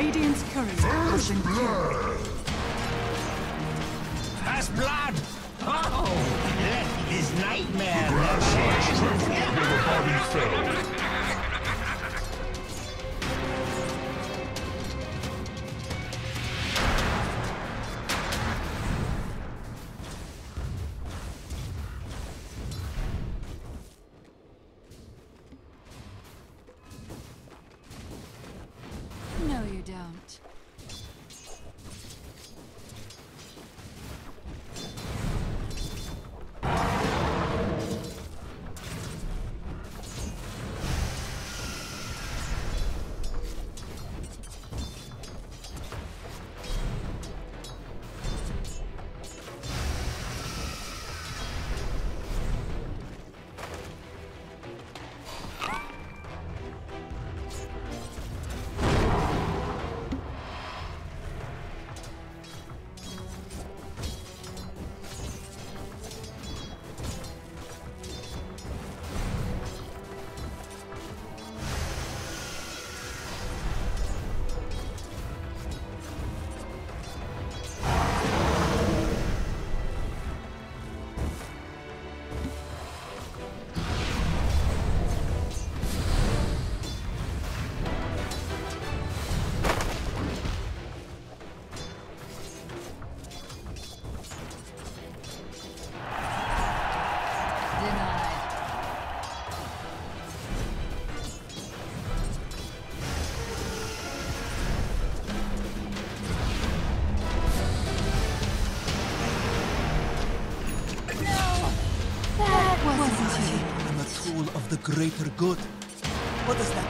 Radiant's courier has been killed. That's blood! Oh, let this nightmare Your body fell. Greater good. What does that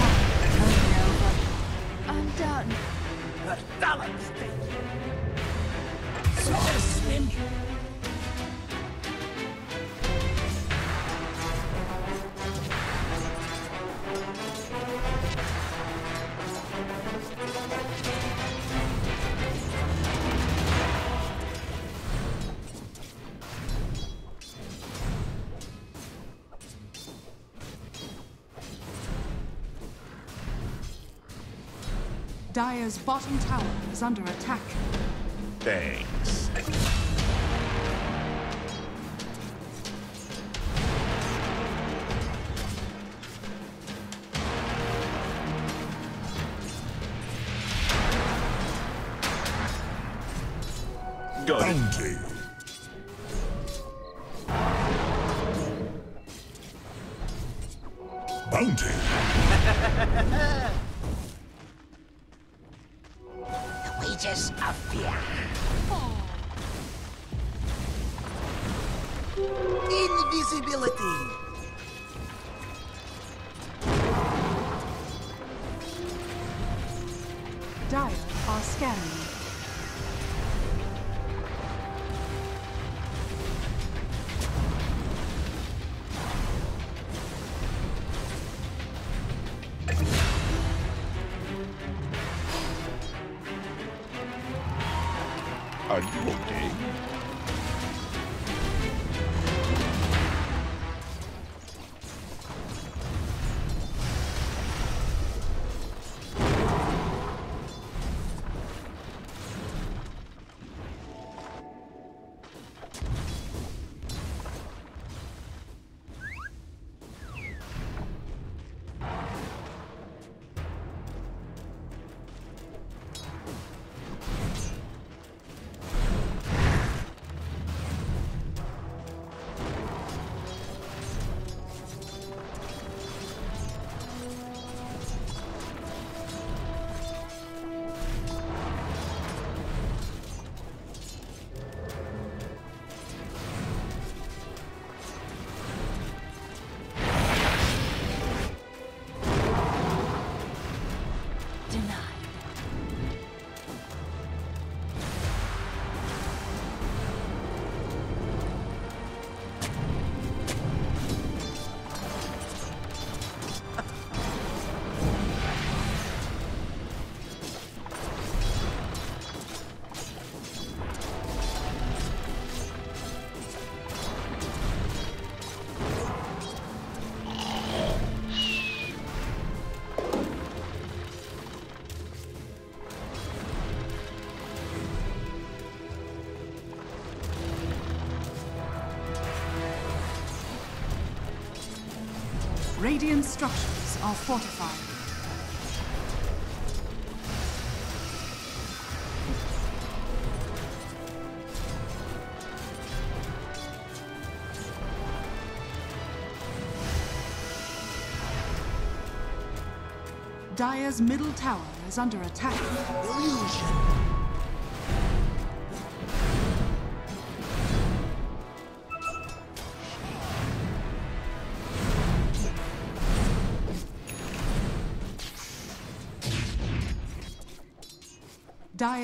Dire's bottom tower is under attack. Thanks. Radiant structures are fortified. Dire's middle tower is under attack. Illusion.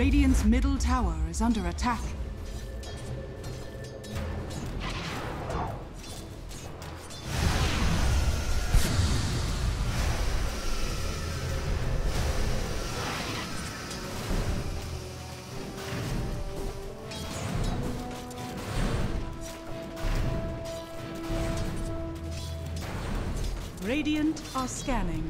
Radiant's middle tower is under attack. Radiant are scanning.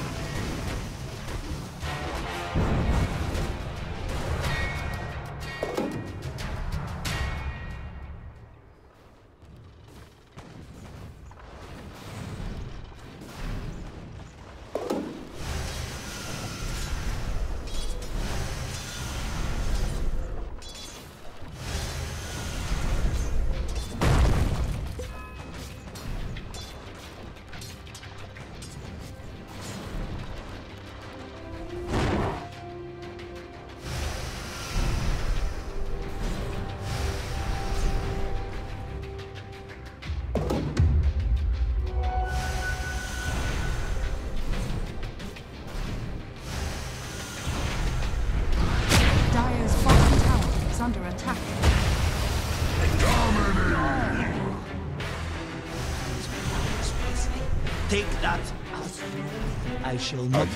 Shall not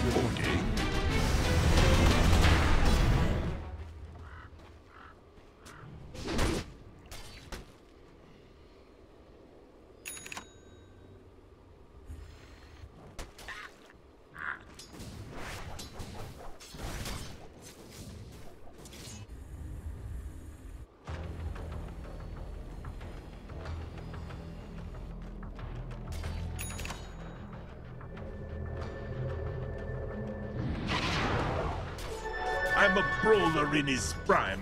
I'm a brawler in his prime.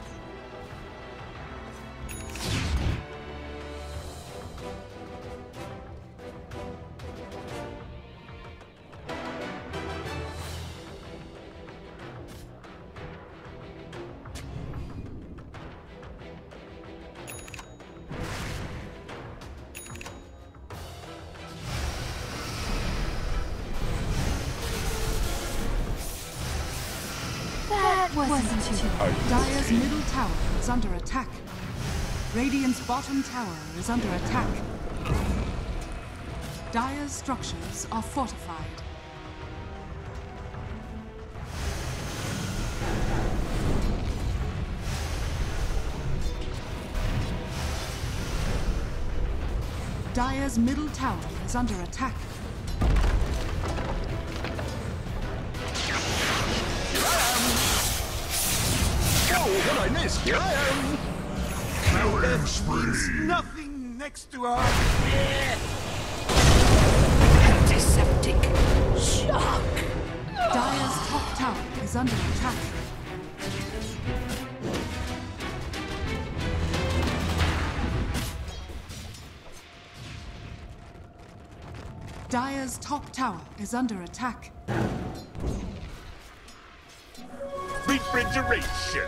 Wasn't too Dire's middle tower is under attack. Radiant's bottom tower is under attack. Dire's structures are fortified. Dire's middle tower is under attack. Here I am. Killing spree. Nothing next to our... Antiseptic shock. Dire's top tower is under attack. Dire's top tower is under attack. Refrigeration.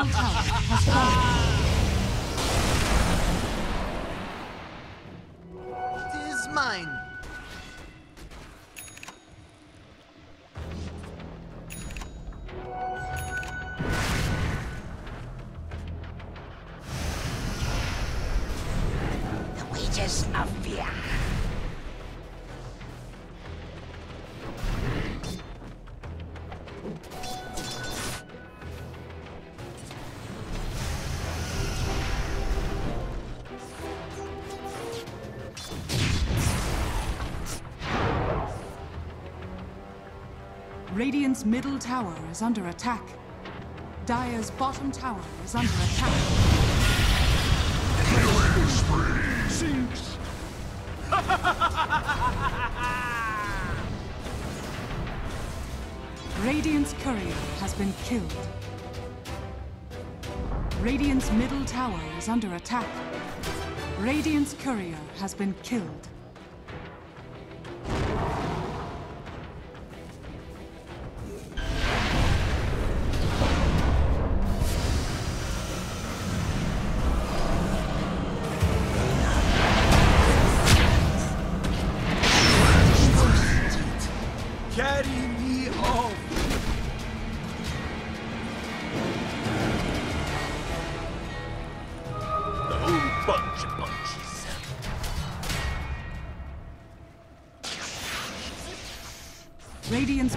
Tower has fallen. It is mine. Radiant's middle tower is under attack. Dire's bottom tower is under attack. Killing spree. Sinks. Radiant's courier has been killed. Radiant's middle tower is under attack. Radiant's courier has been killed.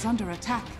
Is under attack.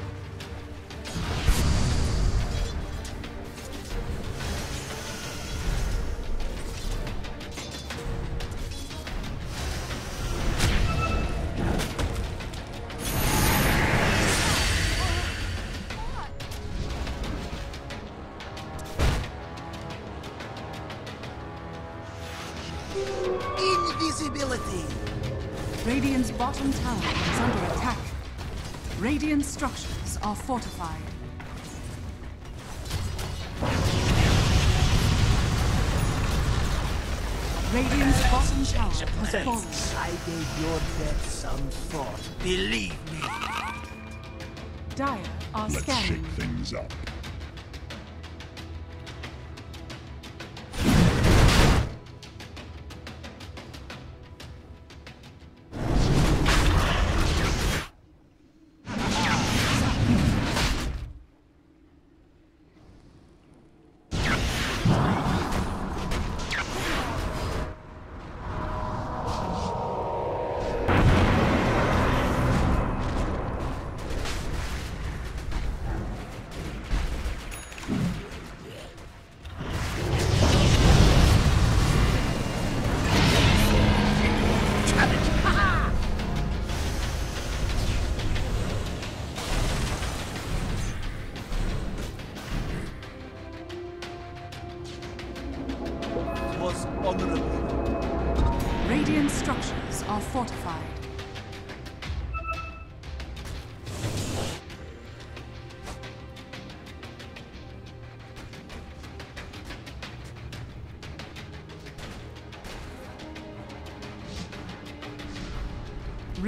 Up.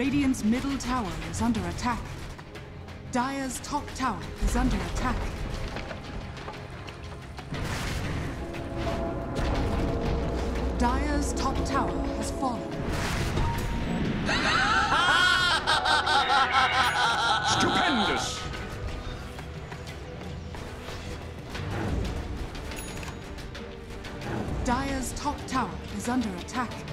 Radiant's middle tower is under attack. Dire's top tower is under attack. Dire's top tower has fallen. Stupendous! Dire's top tower is under attack.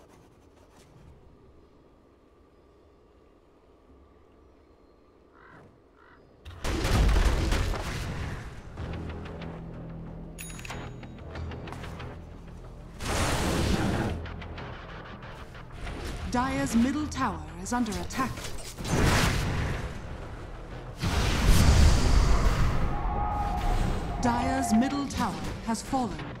Middle tower is under attack. Dire's middle tower has fallen.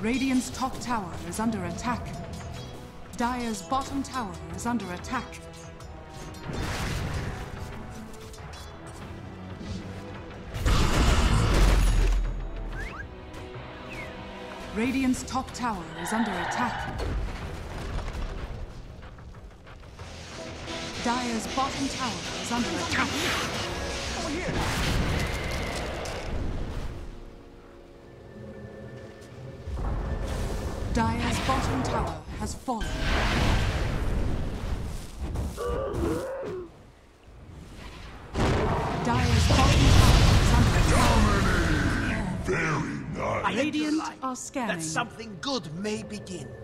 Radiant's top tower is under attack. Dire's bottom tower is under attack. Radiant's top tower is under attack. Dire's bottom tower is under attack. Dire's bottom tower has fallen. Dire's bottom tower is under attack. Very nice. Radiant are scanning. That something good may begin. Begin.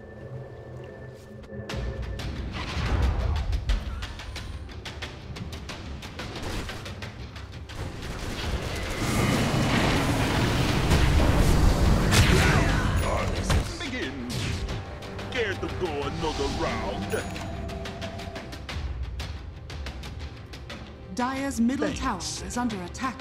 Middle Thanks. tower is under attack.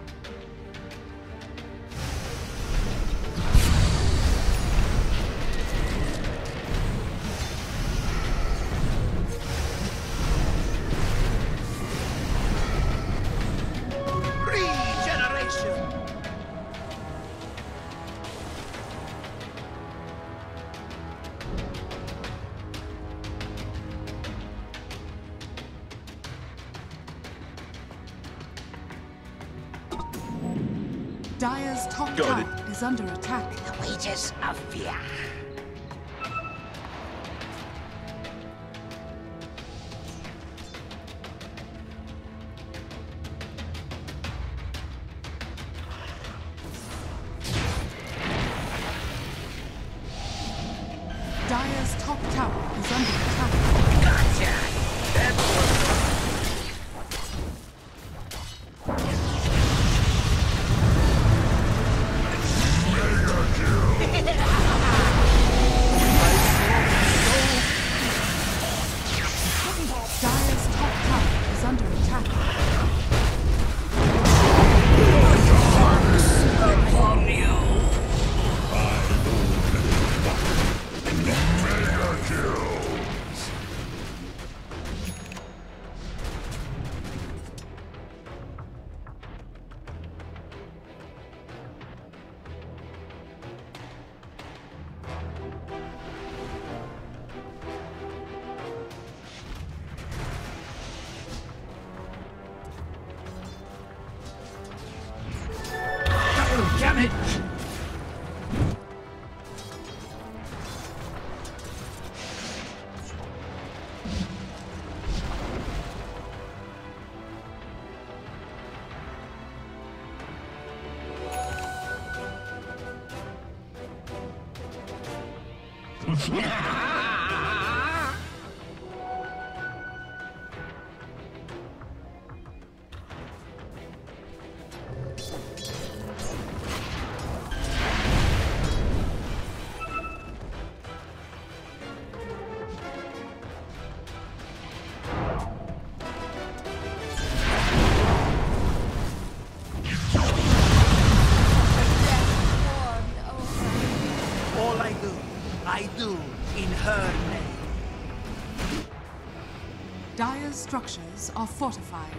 Dire's structures are fortified.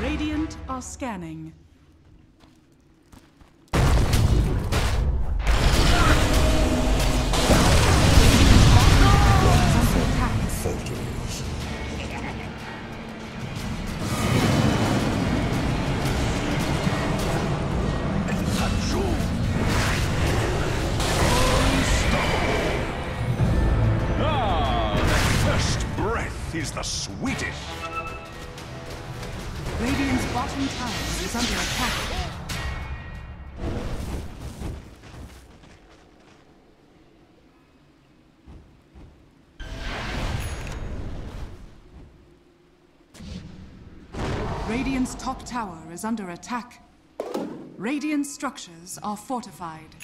Radiant are scanning. Bottom tower is under attack. Radiant's top tower is under attack. Radiant structures are fortified.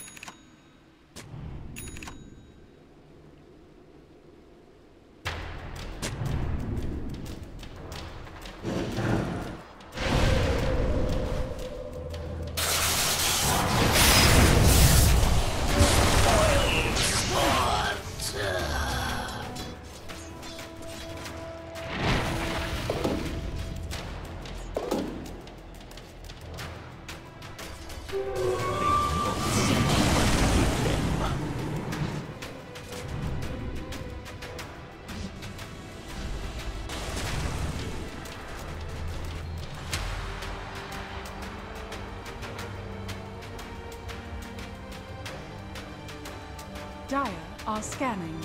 Are scanning.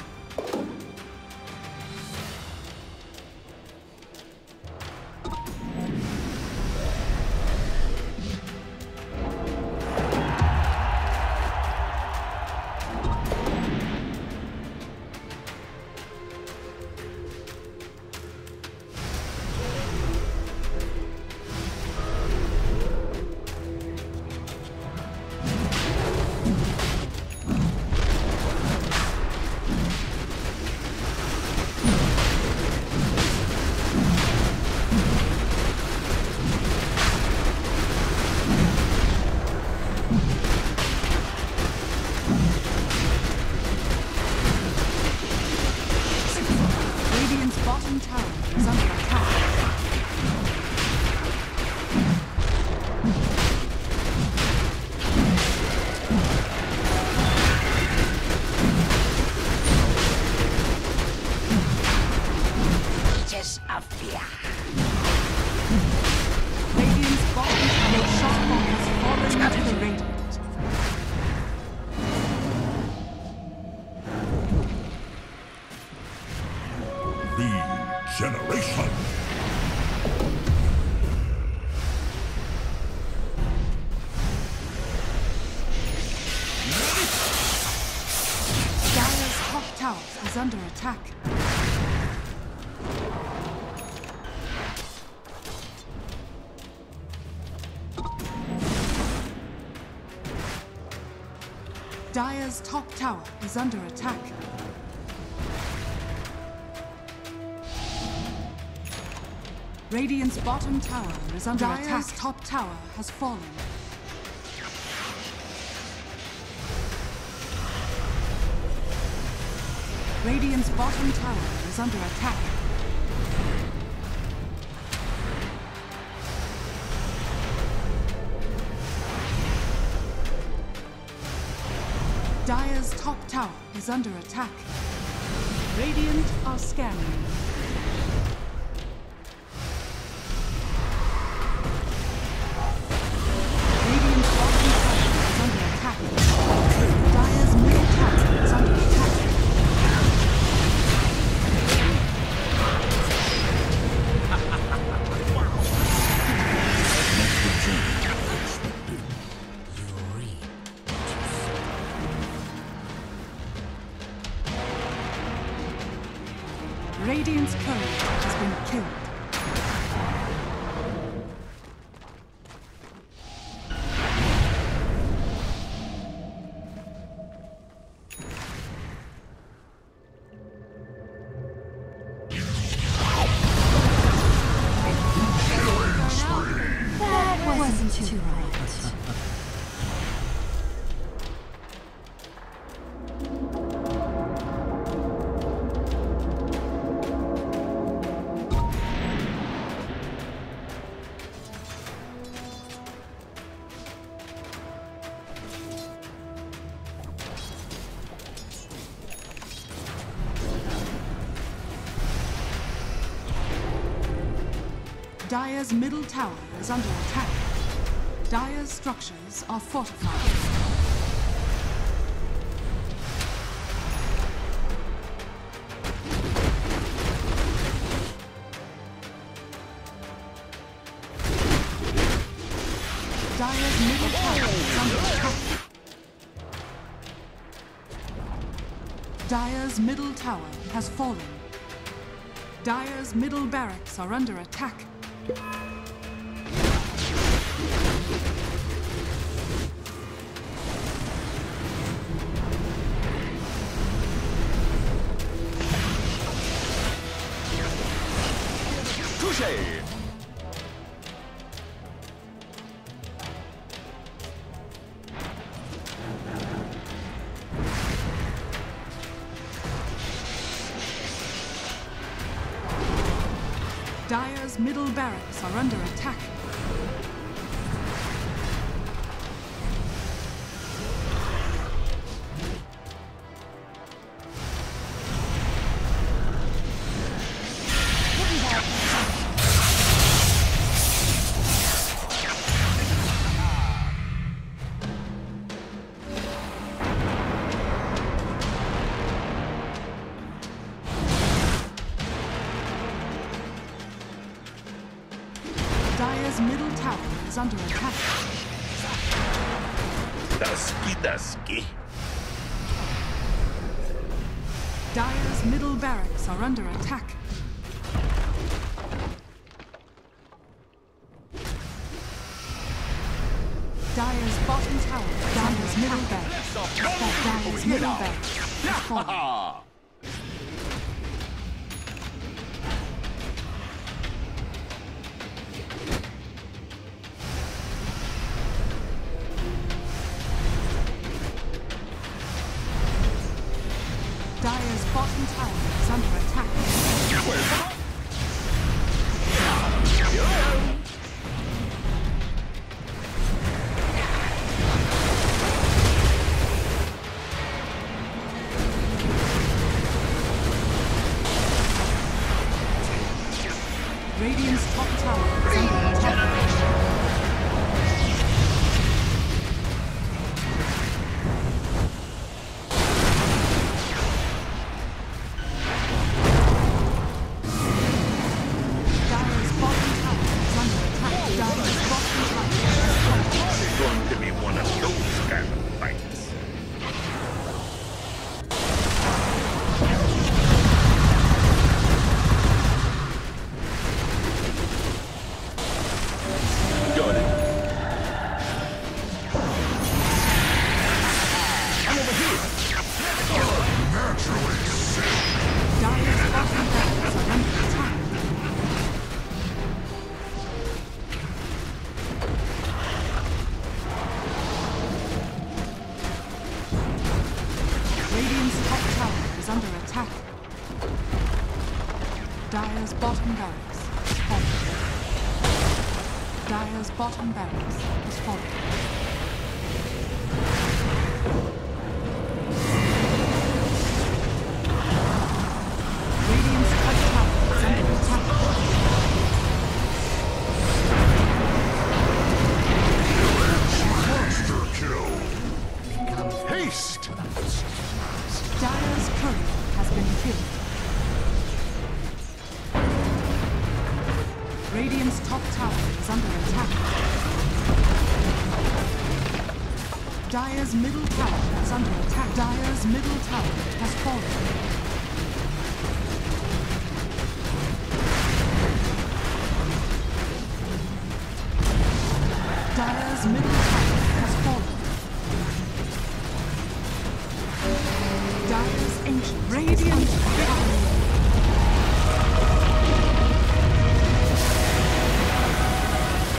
Dire's top tower is under attack. Radiant's bottom tower is under attack. Dire's top tower has fallen. Radiant's bottom tower is under attack. Is under attack. Radiant are scanning. Dire's middle tower is under attack. Dire's structures are fortified. Dire's middle tower is under attack. Middle tower has fallen. Dire's middle barracks are under attack. attack. Dire's bottom barracks is falling. Dire's bottom barracks is falling.